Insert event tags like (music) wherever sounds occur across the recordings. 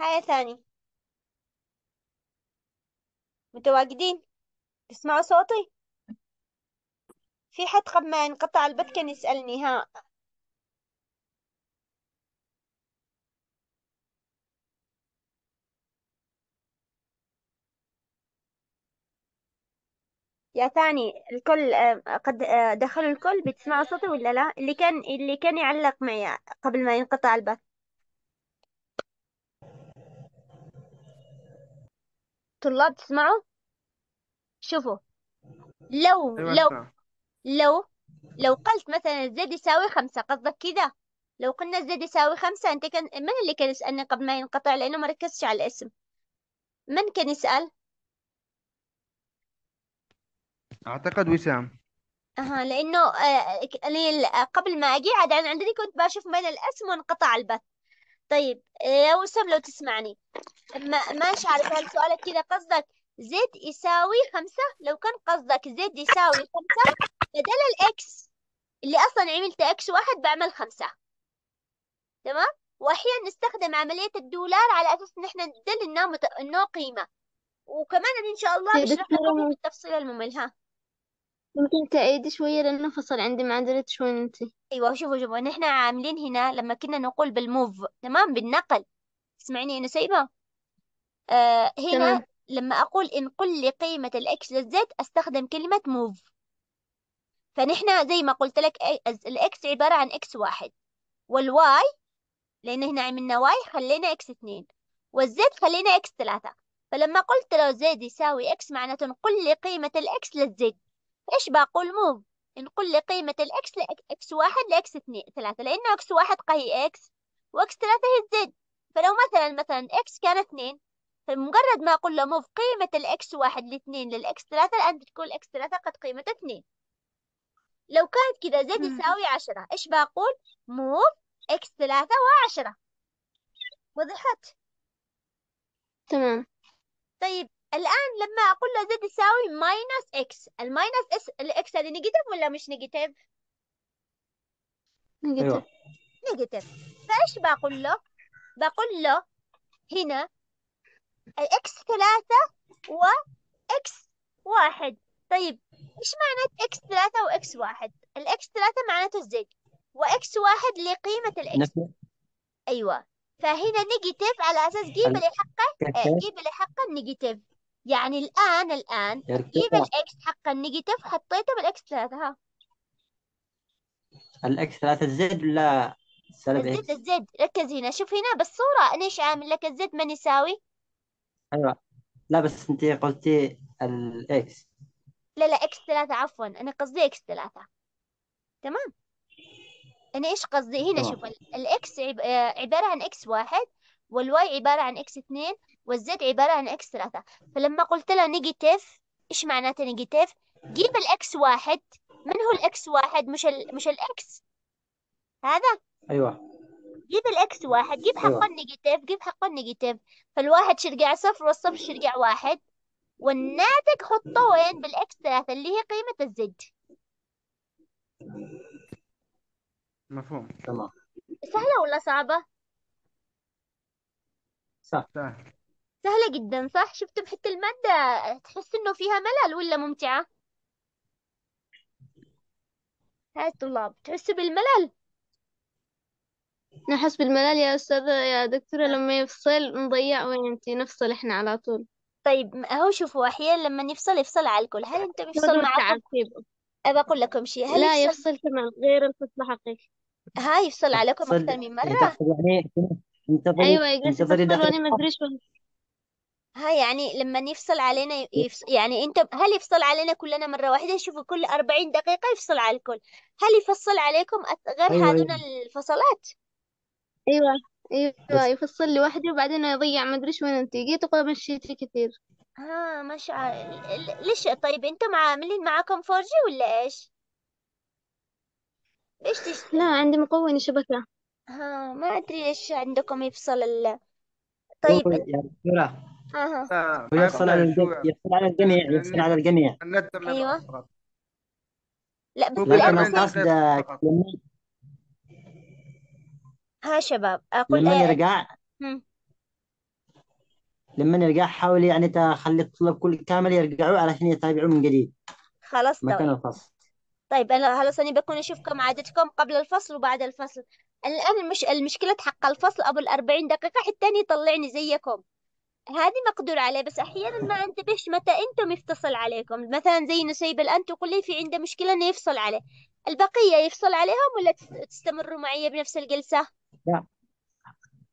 هاي ثاني متواجدين؟ تسمعوا صوتي؟ في حد قبل ما ينقطع البث كان يسألني ها. يا ثاني الكل آه، قد آه، دخلوا الكل؟ بتسمعوا صوتي ولا لا؟ اللي كان اللي كان يعلق معي قبل ما ينقطع البث. طلاب تسمعوا؟ شوفوا لو أيوة لو أسمع لو لو قلت مثلا زد يساوي خمسة قصدك كذا؟ لو قلنا زد يساوي خمسة أنت كان من اللي كان يسألني قبل ما ينقطع؟ لأنه ما ركزش على الاسم. من كان يسأل؟ أعتقد وسام. أها لأنه آه ال- قبل ما أجي عاد عن عندي كنت بشوف بين الاسم وانقطع البث. طيب آه، يا وسام لو تسمعني. ما ماشي عارف هل سؤالك كذا. قصدك زد يساوي خمسة؟ لو كان قصدك زد يساوي خمسة بدل الاكس اللي أصلا عملت إكس واحد بعمل خمسة. تمام؟ واحيانا نستخدم عملية الدولار على أساس إن إحنا ندل إنه مت... إنه قيمة. وكمان أنا إن شاء الله يا بشرح لكم دكتورة بالتفصيل الممل ها. ممكن تعيدي شوية لأنه فصل عندي ما دريت شوي أنتي. أيوه شوفوا شوفوا. نحن عاملين هنا لما كنا نقول بال move تمام؟ بالنقل. تسمعيني أنا سايبة؟ آه هنا تمام. لما أقول انقل لي قيمة ال X لل Z أستخدم كلمة move فنحن زي ما قلت لك ال X عبارة عن X واحد. وال Y لأن هنا عملنا Y خلينا X اثنين وال Z خلينا X ثلاثة فلما قلت له Z يساوي X معناته انقل لي قيمة ال X لل Z. إيش بقول move انقل لي قيمة الإكس لاكس واحد لإكس اثنين ثلاثة لأنه إكس واحد هي إكس وإكس ثلاثة هي الزد. فلو مثلا مثلا X كان اثنين فمجرد ما أقول له move قيمة ال X واحد لاثنين لل X ثلاثة الان بتكون ال X ثلاثة قد قيمة اثنين. لو كانت كذا Z. يساوي عشرة إيش بقول؟ move X ثلاثة وعشرة. وضحت؟ تمام. طيب الآن لما أقول له Z يساوي minus X ال minus X ال X هذه negative ولا مش negative؟ negative negative فإيش بقول له؟ بقول له هنا ال X ثلاثة و X واحد. طيب إيش معنى X ثلاثة و X واحد؟ ال X ثلاثة معناته Z و X واحد لقيمة ال X. أيوة. فهنا negative على أساس جيب ال- اللي حقه آه، جيب اللي حقه ال negative. يعني الآن الآن جيب ال X حق ال negative حطيته بال X ثلاثة ها. ال X ثلاثة Z ولا سالب ال Z ال Z ركز هنا. شوف هنا بالصورة. أنا إيش عامل لك ال Z من يساوي أيوة. لا بس أنت قلتي ال X لا لا X ثلاثة عفوا. أنا قصدي X ثلاثة. تمام؟ أنا إيش قصدي؟ هنا شوف تمام ال- ال X عب... آه، عبارة عن X واحد وال Y عبارة عن X اثنين وال Z عبارة عن X ثلاثة. فلما قلت له negative إيش معناته negative جيب ال X واحد. من هو ال X واحد؟ مش ال... مش ال X هذا؟ أيوة. جيب ال X واحد جيب حق أيوة ال negative جيب حق ال negative. فالواحد شرقع صفر والصفر شرقع واحد. والناتج حطه وين؟ بالإكس ثلاثة اللي هي قيمة الزد. مفهوم. تمام. سهلة ولا صعبة؟ صح. سهل. سهلة جدا صح؟ شفتم حتى المادة؟ تحس إنه فيها ملل ولا ممتعة؟ هاي الطلاب تحسوا بالملل؟ نحس بالملل يا أستاذة يا دكتورة لما يفصل نضيع وين انتي نفصل إحنا على طول. طيب اهو شوفوا أحيانا لما يفصل يفصل على الكل. هل أنتم يفصل معكم؟ أبى أقول لكم شيء. هل لا يفصل؟ يفصل كمان غير الفصل حقيقي. هاي يفصل عليكم تفصل أكثر من مرة؟ يعني انتظري أيوة يجلس انتظري يفصل وأنا ما أدريش ها يعني لما يفصل علينا يفصل يعني أنت هل يفصل علينا كلنا مرة واحدة؟ شوفوا كل 40 دقيقة يفصل على الكل. هل يفصل عليكم غير أيوة هذون أيوة. الفصلات؟ أيوة أيوة بس يفصل لي وحدي وبعدين يضيع ما أدريش وين أنتي. جيت وقام مشيتي كثير. ها ما شاء الله. ليش؟ طيب أنتم عاملين معاكم فور جي ولا إيش؟ ليش تش... لا عندي مكون شبكة. ها ما أدري ليش عندكم يفصل ال... طيب. ها ها لا هو ما يفصل على الجميع يفصل على الجميع يفصل على الجميع. النت من أيوه. لا بس هو لكن الآن 40 مثلا دقيقة القصد فقط لما ها شباب أقول لما آه يرجع هم. لما نرجع حاول يعني تخلي الطلاب كل كامل يرجعوا علشان يتابعوا من جديد. خلاص مكان تمام الفصل. طيب أنا خلاص أنا بكون أشوف كم عددكم قبل الفصل وبعد الفصل. الآن المش... المشكلة حق الفصل أبو الأربعين دقيقة حتى أنا يطلعني زيكم. هذه مقدور عليه بس أحيانا ما أنتبهش متى أنتم يفتصل عليكم. مثلا زي نسيب الآن تقول لي في عنده مشكلة إنه يفصل عليه. البقية يفصل عليهم ولا تس- تستمروا معي بنفس الجلسة؟ لا.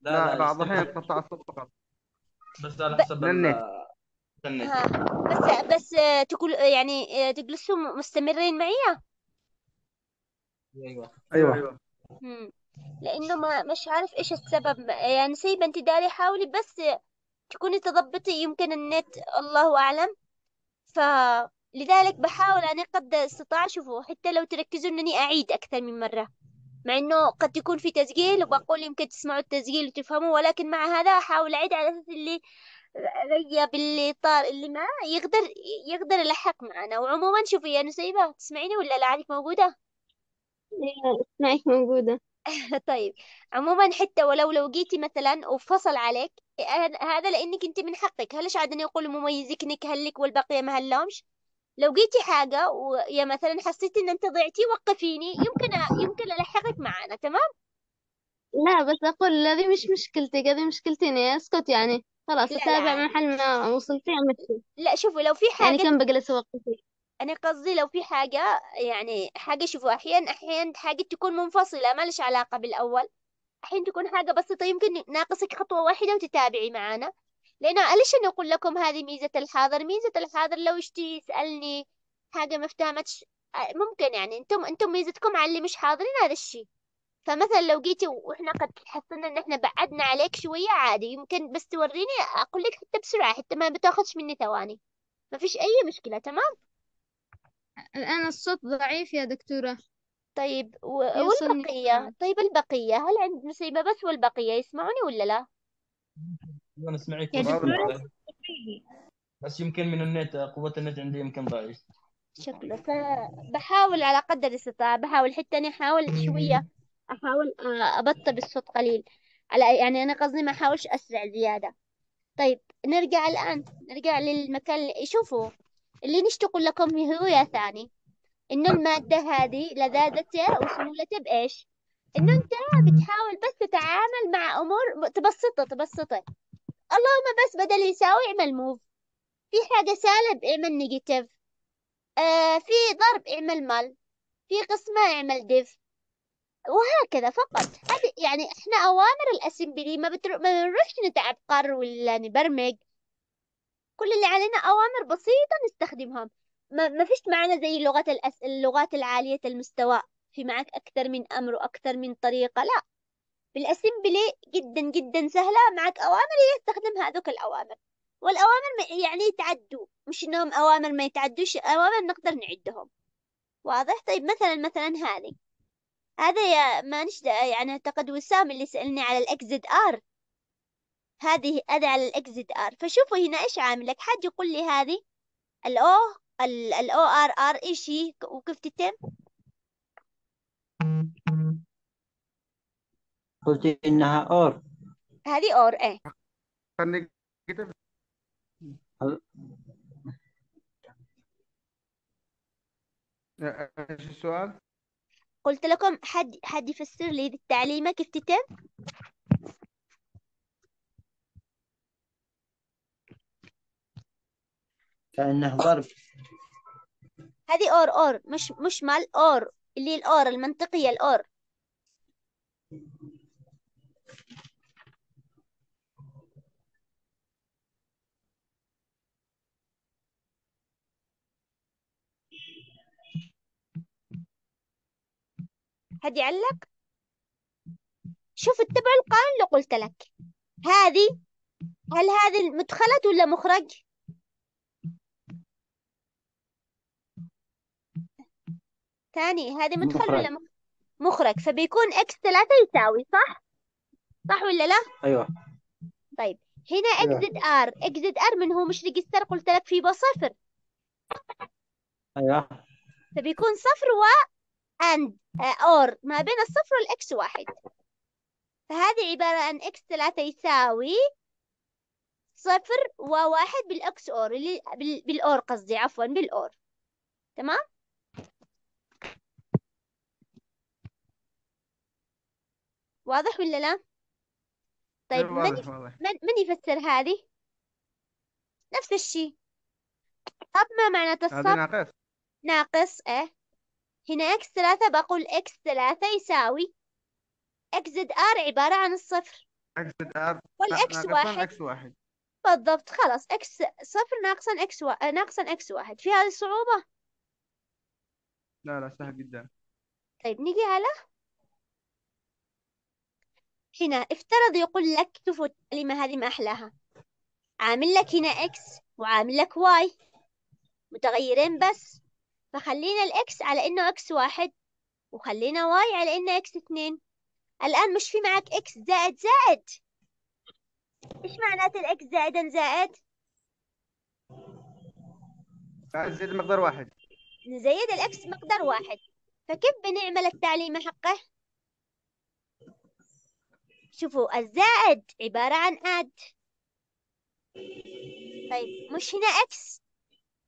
لا لا بعض لا الأحيان تقطع الصوت فقط. بس على. حسب النت ها. بس بس تقول يعني تجلسوا مستمرين معي؟ أيوه. أيوه. أيوة. مم. لأنه ما مش عارف إيش السبب. يعني سيبه أنت داري حاولي بس تكوني تضبطي يمكن النت الله أعلم. فلذلك بحاول أنا قد أستطاع شوفوا حتى لو تركزوا إنني أعيد أكثر من مرة. مع إنه قد يكون في تسجيل وبقول يمكن تسمعوا التسجيل وتفهموا ولكن مع هذا أحاول أعيد على أساس اللي غيب اللي طار اللي معاه يقدر يقدر يلحق معنا. وعموما شوفي يا نسيبة تسمعيني ولا لا؟ عليك موجودة؟ أيوة معك موجودة. (laughs) طيب عموما حتى ولو لو جيتي مثلا وفصل عليك هذا لأنك أنت من حقك. هلش عاد يقول مميزك إنك هلك والبقية ما هلهمش؟ لو جيتي حاجة ويا مثلا حسيتي إن أنت ضيعتي وقفيني. يمكن يمكن الحقك معنا تمام؟ لا بس أقول هذه مش مشكلتك. هذه مشكلتي إني أسكت يعني. خلاص لا لا. أتابع عادي محل ما وصلت. أمشي لا شوفوا لو في يعني حاجة كم بجلس أوقفي أنا قصدي لو في حاجة يعني حاجة شوفوا أحيانا أحيانا حاجة تكون منفصلة ما علاقة بالأول. الحين تكون حاجة بسيطة يمكن ناقصك خطوة واحدة وتتابعي معانا. لأن ليش أنا أقول لكم هذه ميزة الحاضر؟ ميزة الحاضر لو اشتي يسألني حاجة ما افتهمتش ممكن يعني. أنتم أنتم ميزتكم على اللي مش حاضرين هذا الشيء فمثلا لو جيتي وإحنا قد حسنا إن إحنا بعدنا عليك شوية عادي. يمكن بس توريني أقول لك حتى بسرعة حتى ما بتاخذش مني ثواني. ما فيش أي مشكلة تمام؟ الآن الصوت ضعيف يا دكتورة. طيب و- يوصلني والبقية؟ طيب البقية هل عند مصيبة بس والبقية يسمعوني ولا لا؟ يا بس دكتورة. بس يمكن من النت قوة النت عندي يمكن ضعيف. شكله. فبحاول على قدر الاستطاعة بحاول حتى أنا أحاول شوية أحاول آه، أبطئ بالصوت قليل. على يعني أنا قصدي ما أحاولش أسرع زيادة. طيب نرجع الآن نرجع للمكان اللي شوفوا اللي نشتغل لكم هو يا ثاني إنه المادة هذه لذاذتها وسهولتها بإيش؟ إنه أنت بتحاول بس تتعامل مع أمور تبسطها تبسطها. اللهم بس بدل يساوي اعمل move في حاجة سالب اعمل negative آه في ضرب اعمل mul في قسمة اعمل div وهكذا فقط. يعني إحنا أوامر ال assembly ما بترو... ما بنروحش نتعبقر ولا نبرمج. كل اللي علينا أوامر بسيطة نستخدمهم ما, ما فيش معنا زي اللغات الأس... اللغات العالية المستوى. في معك أكثر من أمر وأكثر من طريقة. لا. بال assembly جدا جدا سهلة. معك أوامر يستخدم هذوك الأوامر. والأوامر ما- يعني يتعدوا. مش إنهم أوامر ما يتعدوش أوامر نقدر نعدهم. واضح؟ طيب مثلا مثلا هذه. هذا يا ما نشد يعني أعتقد وسام اللي سألني على ال XZR. هذه هذا على ال XZR. فشوفوا هنا إيش عامل لك حد يقول لي هذه؟ ال O ال ORR إيش هي؟ وكيف تتم. قلت إنها OR. هذه OR إيه. كتب إيش السؤال؟ قلت لكم حد حد يفسر لي التعليمة كيف تتم؟ كأنه ضرب هذه OR OR مش مش mul OR اللي ال OR المنطقية ال OR. حد يعلق شوف اتبع القانون اللي قلت لك. هذه هل هذه مدخلة ولا مخرج؟ ثاني هذه مدخل ولا مخرج؟ مخ- مخرج فبيكون X ثلاثة يساوي صح؟ صح ولا لا؟ أيوة. طيب هنا X أيوة. ZR XZR من هو مش register قلت لك في صفر. أيوة. فبيكون صفر و and or ما بين الصفر وال X واحد. فهذه عبارة عن X ثلاثة يساوي صفر وواحد بال X OR. بال OR قصدي عفوا بالأور تمام؟ واضح ولا لا؟ طيب إيه، من واضح. واضح من من يفسر هذه؟ نفس الشيء. طب ما هذه الصف ناقص. ناقص إيه. هنا X ثلاثة بقول X ثلاثة يساوي XZR عبارة عن الصفر. XR وال X ناقصا واحد. X واحد. بالضبط خلاص. X صفر ناقصا X و... ناقصا X واحد. في هذه الصعوبة؟ لا لا سهل جدا. طيب نيجي على هنا افترض يقول لك شوفوا الكلمة هذه ما أحلاها. عامل لك هنا X وعامل لك Y متغيرين بس. فخلينا ال X على إنه X واحد وخلينا Y على إنه X اثنين. الآن مش في معك X زائد زائد. إيش معنات ال X زائدا زائد؟ بعد زيد المقدار واحد. نزيد ال X مقدار واحد. فكيف بنعمل التعليمة حقه؟ شوفوا الزائد عبارة عن add طيب مش هنا X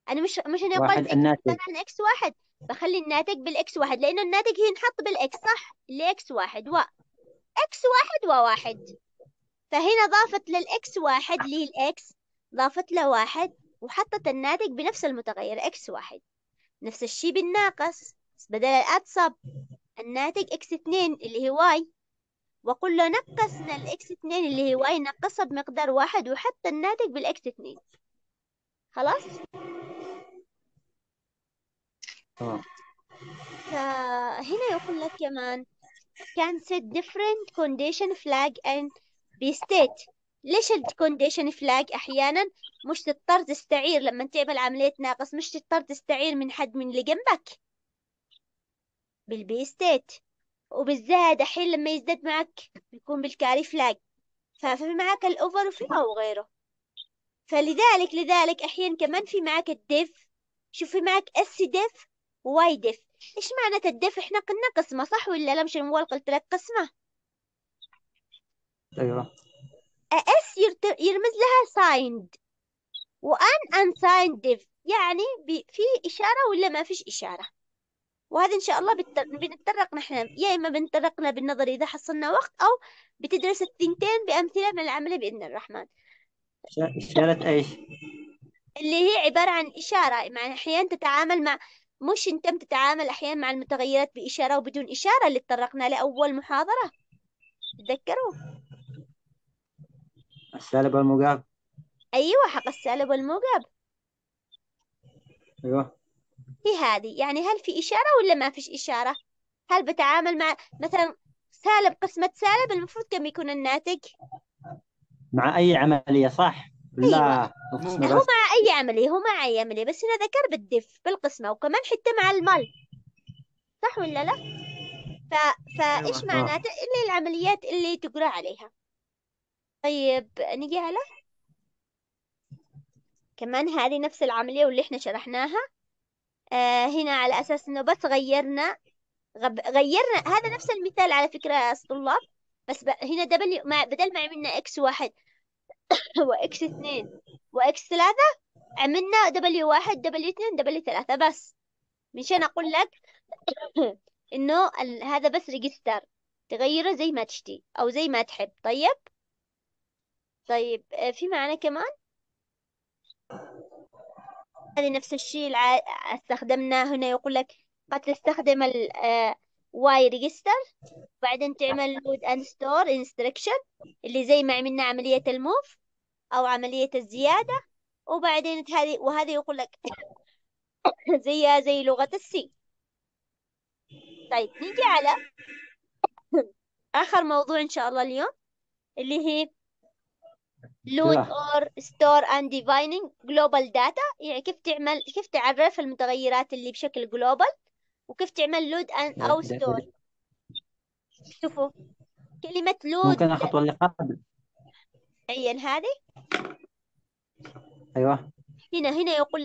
أنا مش مش هنا واحد الناتج. عن X واحد. بخلي الناتج بال X واحد لأنه الناتج هي نحط بال X صح؟ اللي X واحد. و X واحد وواحد. فهنا ضافت للإكس واحد اللي هي الإكس ضافت له واحد وحطت الناتج بنفس المتغير X واحد. نفس الشي بالناقص. بدل ال add sub الناتج X اثنين اللي هي Y وقل له نقصنا ال X اثنين اللي هي Y نقصها بمقدار واحد وحط الناتج بال X اثنين. خلاص؟ تمام. فهنا يقول لك كمان can set different condition flag and be state. ليش ال condition flag أحيانا مش تضطر تستعير؟ لما تعمل عملية ناقص مش تضطر تستعير من حد من اللي جنبك. بال be state وبالزائد الحين لما يزداد معك بيكون بال carry flag ففي معك ال over وفي أو غيره. فلذلك لذلك أحيانا كمان في معك ال div شوف في معك S div و U div إيش معنى ال div إحنا قلنا قسمة صح ولا لا؟ مش ال mul قلت لك قسمة. أيوه. S يرمز لها signed وان unsigned div. يعني في إشارة ولا ما فيش إشارة؟ وهذا إن شاء الله بنتطرق نحن. يا إما بنتطرقنا بالنظر إذا حصلنا وقت أو بتدرس الثنتين بأمثلة من العمل بإذن الرحمن. إشا- إشارة إيش؟ اللي هي عبارة عن إشارة مع أحيانا تتعامل مع مش أنت بتتعامل أحيانا مع المتغيرات بإشارة وبدون إشارة اللي تطرقنا لأول محاضرة. تذكروا السالب والموجب. أيوة حق السالب والموجب. أيوه. هي هذه؟ يعني هل في إشارة ولا ما فيش إشارة؟ هل بتعامل مع مثلا سالب قسمة سالب المفروض كم يكون الناتج؟ مع أي عملية؟ صح؟ أيوة. لا هو مع أي عملية؟ هو مع أي عملية؟ بس هنا ذكر بالدف بالقسمة وكمان حتى مع المال. صح ولا لا؟ ف... فإيش أيوة. معناته اللي العمليات اللي تقرأ عليها؟ طيب نجي على كمان هذه نفس العملية واللي إحنا شرحناها. هنا على أساس إنه بس غيرنا. غيرنا هذا نفس المثال على فكرة يا طلاب بس. هنا W مع بدل ما عملنا إكس واحد (coughs) وإكس اثنين وإكس ثلاثة عملنا دبليو واحد دبليو اثنين دبليو ثلاثة بس مشان أقول لك (coughs) إنه. هذا بس register تغيره زي ما تشتي أو زي ما تحب طيب طيب آه، في معنى كمان هذه نفس الشيء الع... استخدمناه هنا. يقول لك قد تستخدم ال Y register وبعدين تعمل load and store instruction اللي زي ما عملنا عملية ال move أو عملية الزيادة. وبعدين هذه وهذا يقول لك (coughs) زيها زي لغة ال C. طيب نيجي على (coughs) آخر موضوع إن شاء الله اليوم اللي هي لا. or store and defining global data. يعني كيف تعمل كيف تعرف المتغيرات اللي بشكل global وكيف تعمل load and أو store شوفوا كلمة load ممكن الخطوة اللي قبل. عين هذه. أيوه. هنا هنا يقول